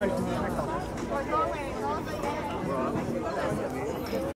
Thank you.